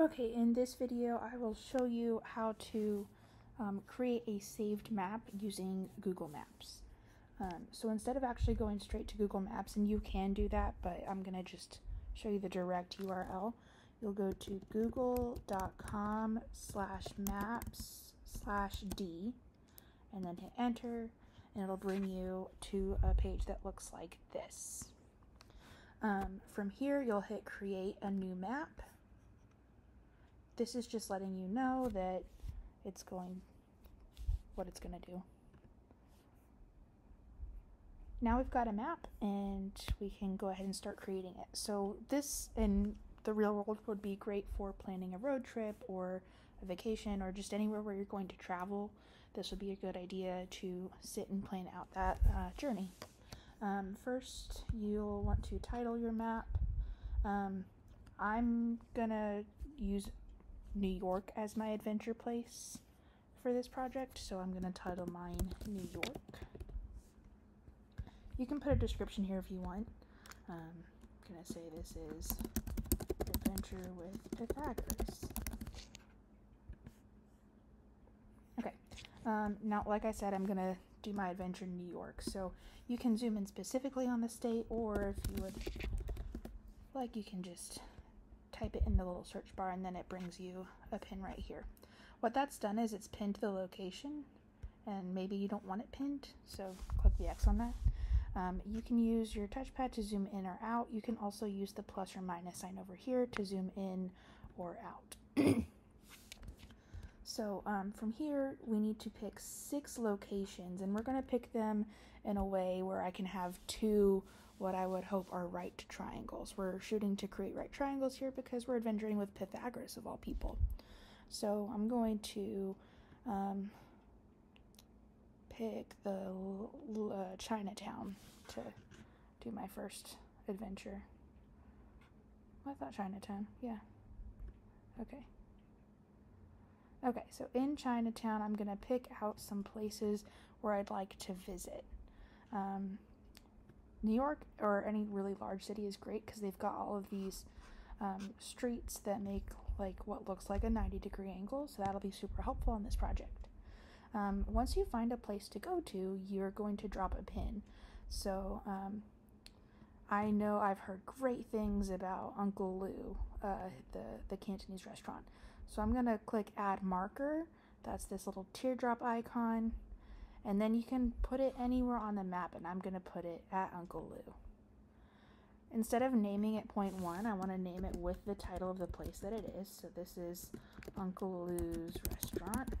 Okay, in this video I will show you how to um, create a saved map using Google Maps. Um, so instead of actually going straight to Google Maps, and you can do that, but I'm going to just show you the direct URL, you'll go to google.com slash maps slash d, and then hit enter, and it'll bring you to a page that looks like this. Um, from here, you'll hit create a new map this is just letting you know that it's going what it's going to do. Now we've got a map and we can go ahead and start creating it. So this in the real world would be great for planning a road trip or a vacation or just anywhere where you're going to travel. This would be a good idea to sit and plan out that uh, journey. Um, first, you'll want to title your map. Um, I'm gonna use New York as my adventure place for this project, so I'm going to title mine New York. You can put a description here if you want. Um, I'm going to say this is Adventure with Pythagoras. Okay, um, now like I said, I'm going to do my adventure in New York, so you can zoom in specifically on the state, or if you would like, you can just type it in the little search bar and then it brings you a pin right here. What that's done is it's pinned the location and maybe you don't want it pinned, so click the X on that. Um, you can use your touchpad to zoom in or out. You can also use the plus or minus sign over here to zoom in or out. so um, from here, we need to pick six locations, and we're going to pick them in a way where I can have two what I would hope are right triangles. We're shooting to create right triangles here because we're adventuring with Pythagoras of all people. So I'm going to um, pick the uh, Chinatown to do my first adventure. I thought Chinatown, yeah. Okay. Okay, so in Chinatown, I'm going to pick out some places where I'd like to visit. Um, New York or any really large city is great because they've got all of these um, streets that make like what looks like a 90 degree angle, so that'll be super helpful on this project. Um, once you find a place to go to, you're going to drop a pin. So um, I know I've heard great things about Uncle Lou, uh, the, the Cantonese restaurant. So I'm going to click Add Marker. That's this little teardrop icon and then you can put it anywhere on the map and I'm going to put it at Uncle Lou. Instead of naming it point one, I want to name it with the title of the place that it is. So this is Uncle Lou's restaurant.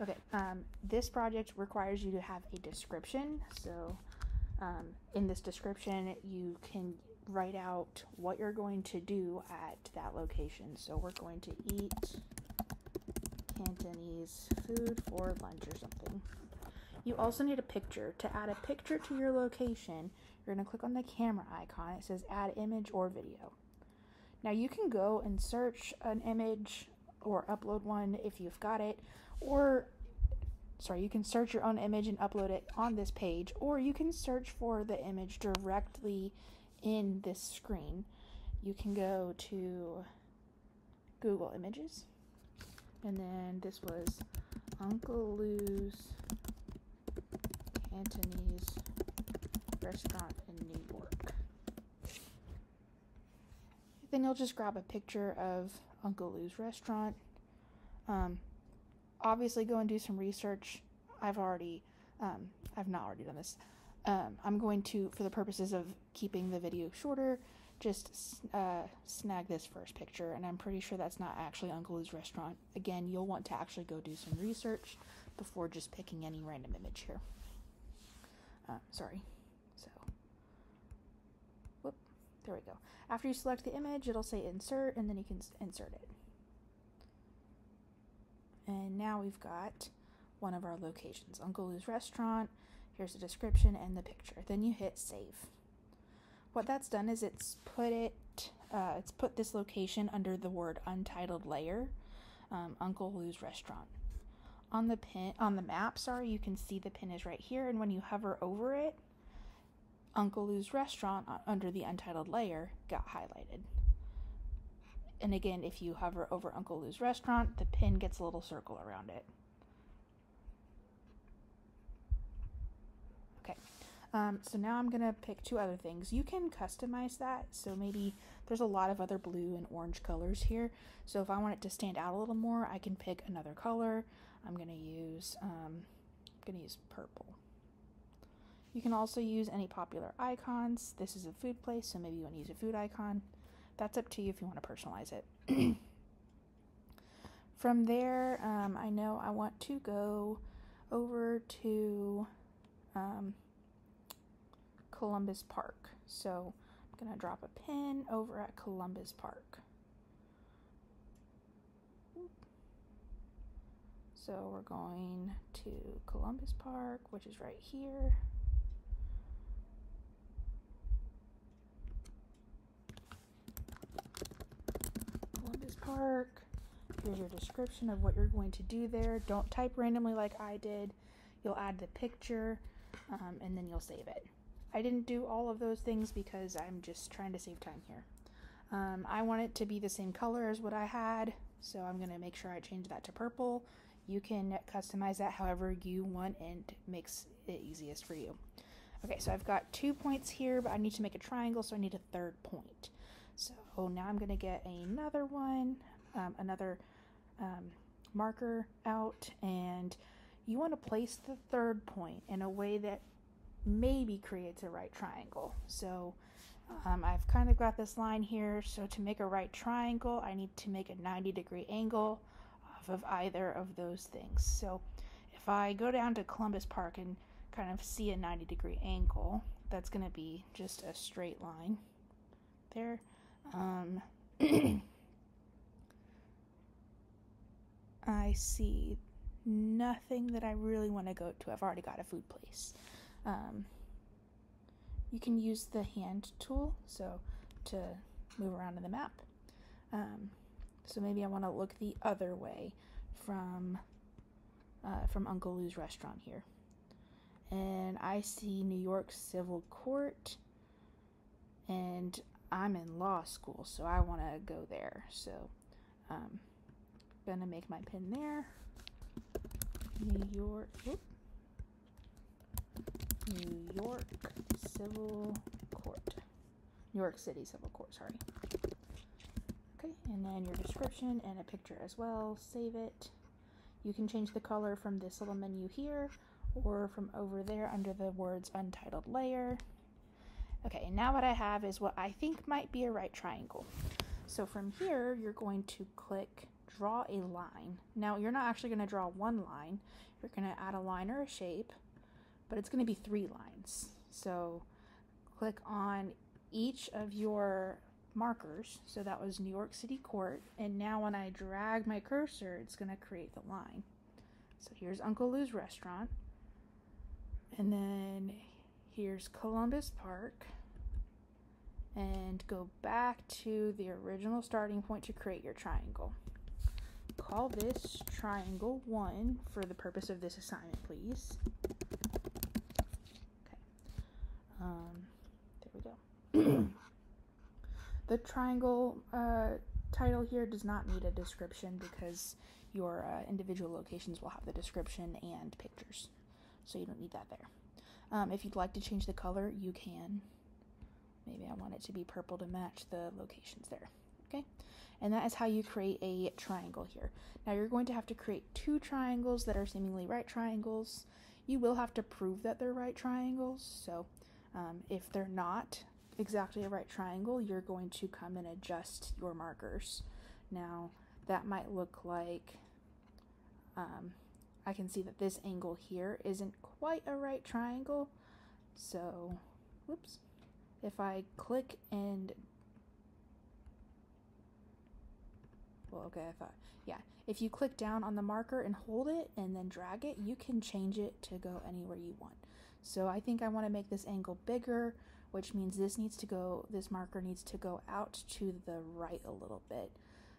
Okay, um, this project requires you to have a description. So um, in this description, you can write out what you're going to do at that location. So we're going to eat Cantonese food for lunch or something. You also need a picture. To add a picture to your location, you're going to click on the camera icon. It says add image or video. Now you can go and search an image or upload one if you've got it, or sorry, you can search your own image and upload it on this page, or you can search for the image directly in this screen. You can go to Google Images and then this was Uncle Lou's Cantonese restaurant in New York. Then you'll just grab a picture of Uncle Lou's restaurant. Um, obviously, go and do some research. I've already, um, I've not already done this. Um, I'm going to, for the purposes of keeping the video shorter, just uh, snag this first picture, and I'm pretty sure that's not actually Uncle Lou's restaurant. Again, you'll want to actually go do some research before just picking any random image here. Uh, sorry. So, whoop, there we go. After you select the image, it'll say insert, and then you can insert it. And now we've got one of our locations, Uncle Lou's restaurant. Here's the description and the picture. Then you hit save what that's done is it's put it uh, it's put this location under the word untitled layer um, uncle lou's restaurant on the pin on the map sorry you can see the pin is right here and when you hover over it uncle lou's restaurant uh, under the untitled layer got highlighted And again, if you hover over Uncle Lou's restaurant, the pin gets a little circle around it. Okay, um, so now I'm gonna pick two other things. You can customize that, so maybe there's a lot of other blue and orange colors here. So if I want it to stand out a little more, I can pick another color. I'm gonna use, um, I'm gonna use purple. You can also use any popular icons. This is a food place, so maybe you want to use a food icon. That's up to you if you want to personalize it. From there, um, I know I want to go over to um, Columbus Park. So I'm going to drop a pin over at Columbus Park. So we're going to Columbus Park, which is right here. Columbus Park. Here's your description of what you're going to do there. Don't type randomly like I did. You'll add the picture um, and then you'll save it. I didn't do all of those things because I'm just trying to save time here. Um, I want it to be the same color as what I had, so I'm going to make sure I change that to purple. You can customize that however you want and makes it easiest for you. Okay, so I've got two points here, but I need to make a triangle, so I need a third point. So now I'm going to get another one, um, another um, marker out, and you want to place the third point in a way that maybe creates a right triangle. So um, I've kind of got this line here. So to make a right triangle, I need to make a 90 degree angle off of either of those things. So if I go down to Columbus Park and kind of see a 90 degree angle, that's going to be just a straight line there. Um, I see nothing that I really want to go to. I've already got a food place. Um, you can use the hand tool so to move around in the map. Um, so maybe I want to look the other way from uh, from Uncle Lou's restaurant here, and I see New York Civil Court, and I'm in law school, so I want to go there. So, um, gonna make my pin there. New York, whoop. New York Civil Court. New York City Civil Court, sorry. Okay, and then your description and a picture as well. Save it. You can change the color from this little menu here or from over there under the words untitled layer. Okay, now what I have is what I think might be a right triangle. So from here, you're going to click draw a line. Now you're not actually going to draw one line. You're going to add a line or a shape, but it's going to be three lines. So click on each of your markers. So that was New York City Court. And now when I drag my cursor, it's going to create the line. So here's Uncle Lou's restaurant. And then here's Columbus Park and go back to the original starting point to create your triangle. Call this triangle 1 for the purpose of this assignment, please. Okay. Um, there we go. the triangle uh, title here does not need a description because your uh, individual locations will have the description and pictures. So you don't need that there. Um, if you'd like to change the color, you can. Maybe I want it to be purple to match the locations there. Okay, and that is how you create a triangle here. Now you're going to have to create two triangles that are seemingly right triangles. You will have to prove that they're right triangles. So um, if they're not exactly a right triangle, you're going to come and adjust your markers. Now that might look like um, I can see that this angle here isn't quite a right triangle. So, whoops. If I click and well, okay, I thought, yeah. If you click down on the marker and hold it and then drag it, you can change it to go anywhere you want. So I think I want to make this angle bigger, which means this needs to go, this marker needs to go out to the right a little bit.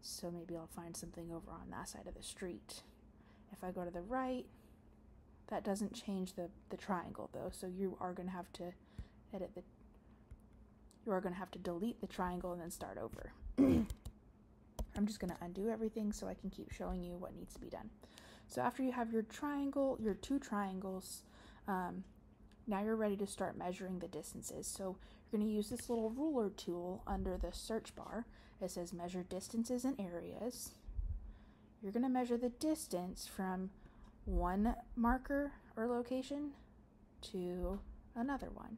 So maybe I'll find something over on that side of the street. If I go to the right, that doesn't change the, the triangle though, so you are going to have to edit the, you are going to have to delete the triangle and then start over. I'm just going to undo everything so I can keep showing you what needs to be done. So after you have your triangle, your two triangles, um, now you're ready to start measuring the distances. So you're going to use this little ruler tool under the search bar. It says measure distances and areas. You're going to measure the distance from one marker or location to another one.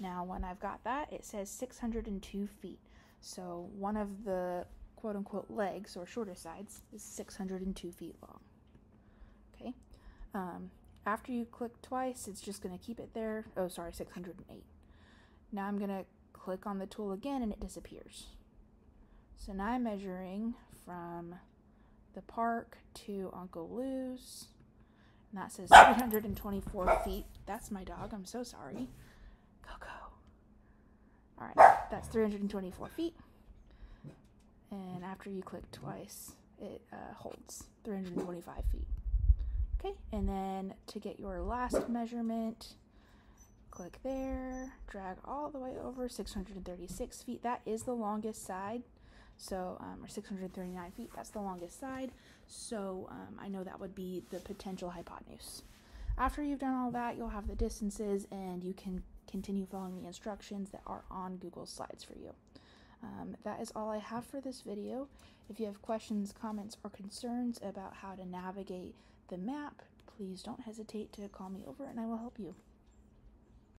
Now, when I've got that, it says 602 feet. So one of the quote unquote legs or shorter sides is 602 feet long. Okay. Um, after you click twice, it's just going to keep it there. Oh, sorry, 608. Now I'm going to click on the tool again and it disappears. So now I'm measuring from the park to Uncle Lou's. And that says 324 feet. That's my dog. I'm so sorry. Coco. All right, that's 324 feet. And after you click twice, it uh, holds 325 feet. Okay, and then to get your last measurement, click there, drag all the way over 636 feet. That is the longest side. So, um, or 639 feet, that's the longest side. So, um, I know that would be the potential hypotenuse. After you've done all that, you'll have the distances and you can continue following the instructions that are on Google Slides for you. Um, that is all I have for this video. If you have questions, comments, or concerns about how to navigate the map, please don't hesitate to call me over and I will help you.